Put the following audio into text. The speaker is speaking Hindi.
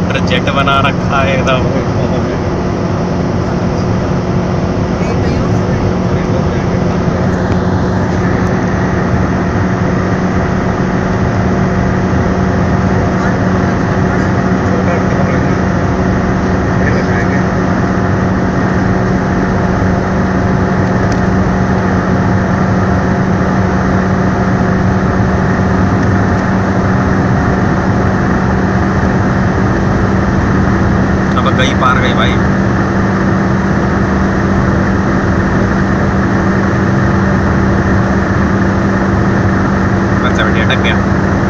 हेलीकॉप्टर जेट बना रखा है एकदम गई पार गई भाई। अच्छा बेटिया अटक गया।